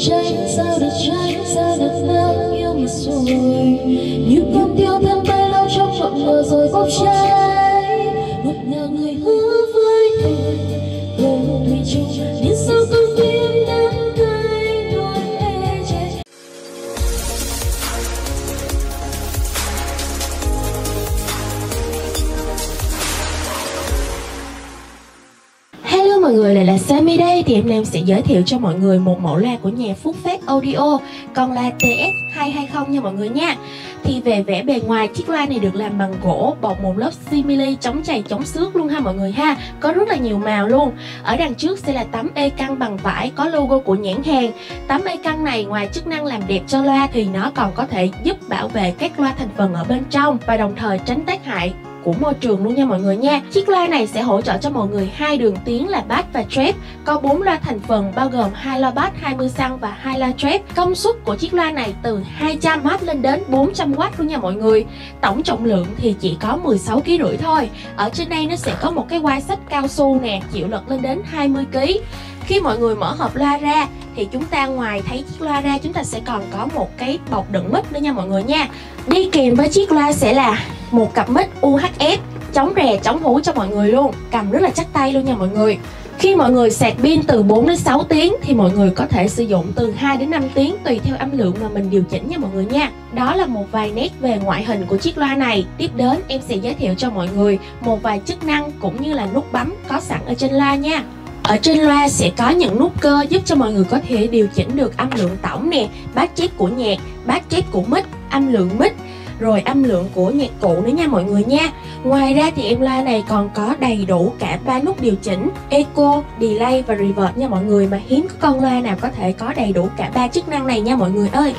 tránh sao được, tránh sao được nắng yêu mà rồi. Như con tiêu thân bay lâu trong ngọn lửa rồi bốc cháy. Ngọt ngào người hứa với tôi cầu thủy chung, nhưng sao mọi người, lại là Sammy đây. Thì hôm nay em sẽ giới thiệu cho mọi người một mẫu loa của nhà Phúc Phát Audio Con loa TS220 nha mọi người nha. Thì về vẻ bề ngoài, chiếc loa này được làm bằng gỗ Bọc một lớp simili chống chày chống xước luôn ha mọi người ha. Có rất là nhiều màu luôn. Ở đằng trước sẽ là tấm e căng bằng vải có logo của nhãn hàng. Tấm e căng này ngoài chức năng làm đẹp cho loa Thì nó còn có thể giúp bảo vệ các loa thành phần ở bên trong Và đồng thời tránh tác hại của môi trường luôn nha mọi người nha. Chiếc loa này sẽ hỗ trợ cho mọi người hai đường tiếng là bass và treble có bốn loa thành phần bao gồm hai loa bass 20 xăng và hai loa treble Công suất của chiếc loa này từ 200W lên đến 400W luôn nha mọi người. Tổng trọng lượng thì chỉ có 16 kg rưỡi thôi. Ở trên đây nó sẽ có một cái quai sách cao su nè, chịu lực lên đến 20 kg. Khi mọi người mở hộp loa ra, thì chúng ta ngoài thấy chiếc loa ra, chúng ta sẽ còn có một cái bọc đựng mic nữa nha mọi người nha. Đi kèm với chiếc loa sẽ là một cặp mic UHF chống rè, chống hú cho mọi người luôn cầm rất là chắc tay luôn nha mọi người khi mọi người sạc pin từ 4 đến 6 tiếng, thì mọi người có thể sử dụng từ 2 đến 5 tiếng, tùy theo âm lượng mà mình điều chỉnh nha mọi người nha. Đó là một vài nét về ngoại hình của chiếc loa này. Tiếp đến, em sẽ giới thiệu cho mọi người một vài chức năng cũng như là nút bấm có sẵn ở trên loa nha. Ở trên loa sẽ có những nút cơ giúp cho mọi người có thể điều chỉnh được âm lượng tổng nè, bass chép của nhạc, bass chép của mic, âm lượng mic rồi âm lượng của nhạc cụ nữa nha mọi người nha. Ngoài ra thì em loa này còn có đầy đủ cả ba nút điều chỉnh Echo, Delay và Reverb nha mọi người Mà hiếm có con loa nào có thể có đầy đủ cả ba chức năng này nha mọi người ơi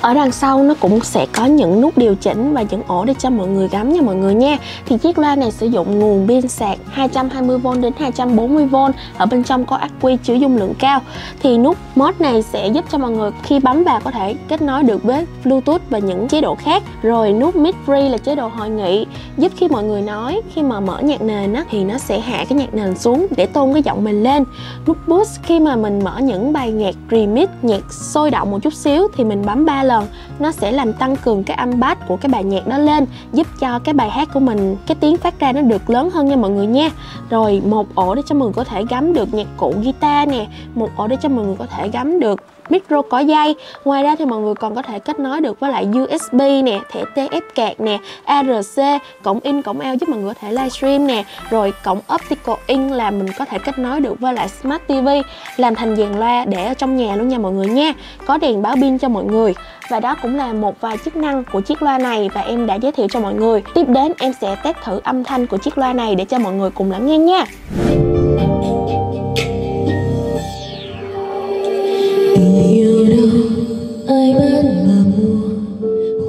ở đằng sau nó cũng sẽ có những nút điều chỉnh và những ổ để cho mọi người gắm nha mọi người nha. Thì chiếc loa này sử dụng nguồn pin sạc 220V đến 240V Ở bên trong có ắc quy chứa dung lượng cao. Thì nút mod này sẽ giúp cho mọi người khi bấm vào có thể kết nối được với Bluetooth và những chế độ khác. Rồi nút mid free là chế độ hội nghị Giúp khi mọi người nói khi mà mở nhạc nền á, thì nó sẽ hạ cái nhạc nền xuống để tôn cái giọng mình lên. Nút boost khi mà mình mở những bài nhạc remix, nhạc sôi động một chút xíu thì mình bấm ba lần, nó sẽ làm tăng cường cái âm bass của cái bài nhạc đó lên, giúp cho cái bài hát của mình, cái tiếng phát ra nó được lớn hơn nha mọi người nha. Rồi một ổ để cho mọi người có thể gắm được nhạc cụ guitar nè, một ổ để cho mọi người có thể gắm được micro có dây. Ngoài ra thì mọi người còn có thể kết nối được với lại USB nè, thẻ TF cạc nè ARC cổng in, cổng out giúp mọi người có thể livestream nè. Rồi cổng optical in là mình có thể kết nối được với lại smart TV làm thành dàn loa để ở trong nhà luôn nha mọi người nha. Có đèn báo pin cho mọi người. Và đó cũng là một vài chức năng của chiếc loa này và em đã giới thiệu cho mọi người. Tiếp đến em sẽ test thử âm thanh của chiếc loa này để cho mọi người cùng lắng nghe nha. Ai bán mà mua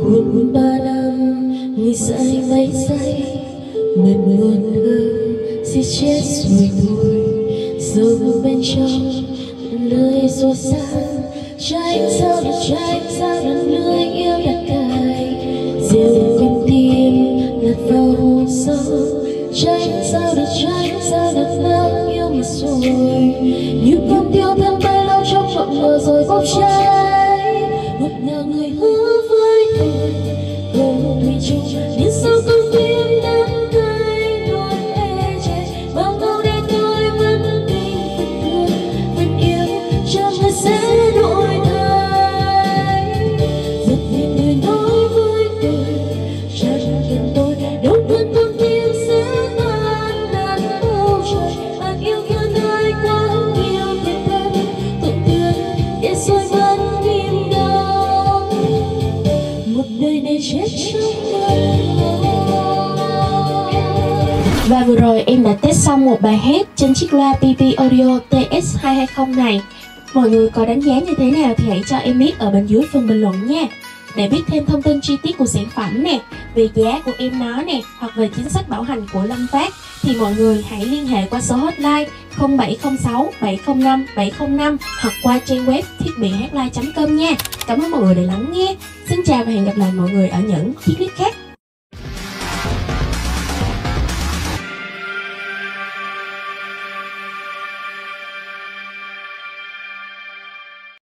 khuôn ba năm người say mấy say mệt nguồn hương sẽ chết rồi thôi dấu bên trong nơi xóa xa trái sao được trái sao được lưới yêu đặt cài rêu con tim lật vào hồ sâu trái sao được trái sao được nắng yêu mà rồi như con tiêu thân bay lâu trong ngọn mơ rồi bốc cháy ngọt ngào người hứa với tôi Và vừa rồi em đã test xong một bài hát trên chiếc loa PP Audio TS220 này Mọi người có đánh giá như thế nào thì hãy cho em biết ở bên dưới phần bình luận nha để biết thêm thông tin chi tiết của sản phẩm nè, về giá của em nó nè, hoặc về chính sách bảo hành của Lâm Phát thì mọi người hãy liên hệ qua số hotline 0706 705 705 hoặc qua trang web thiết bị com nha. Cảm ơn mọi người đã lắng nghe. Xin chào và hẹn gặp lại mọi người ở những chiếc clip khác.